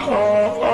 oh,